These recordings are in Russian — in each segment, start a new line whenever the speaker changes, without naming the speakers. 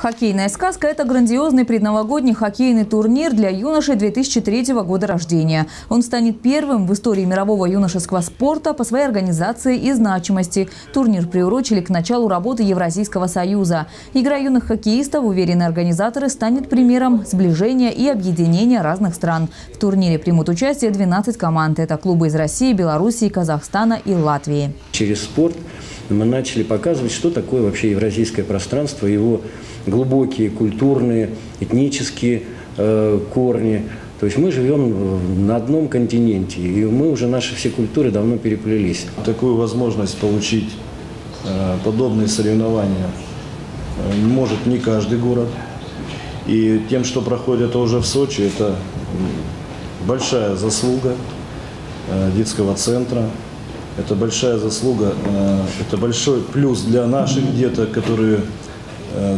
Хоккейная сказка – это грандиозный предновогодний хоккейный турнир для юношей 2003 года рождения. Он станет первым в истории мирового юношеского спорта по своей организации и значимости. Турнир приурочили к началу работы Евразийского союза. Игра юных хоккеистов, уверены организаторы, станет примером сближения и объединения разных стран. В турнире примут участие 12 команд. Это клубы из России, Белоруссии, Казахстана и Латвии.
Через спорт мы начали показывать, что такое вообще евразийское пространство, его глубокие культурные, этнические э, корни. То есть мы живем на одном континенте, и мы уже, наши все культуры давно переплелись.
Такую возможность получить э, подобные соревнования э, может не каждый город. И тем, что проходит уже в Сочи, это большая заслуга э, детского центра, это большая заслуга, э, это большой плюс для наших деток, которые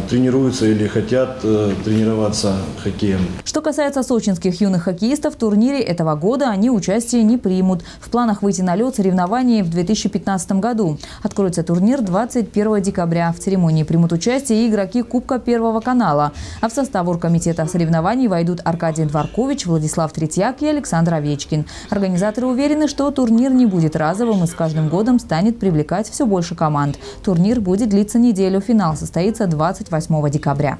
тренируются или хотят э, тренироваться хоккеем.
Что касается сочинских юных хоккеистов, в турнире этого года они участие не примут. В планах выйти на лед соревнований в 2015 году. Откроется турнир 21 декабря. В церемонии примут участие игроки Кубка Первого канала. А в состав оргкомитета соревнований войдут Аркадий Дворкович, Владислав Третьяк и Александр Овечкин. Организаторы уверены, что турнир не будет разовым и с каждым годом станет привлекать все больше команд. Турнир будет длиться неделю. Финал состоится 20 28 декабря.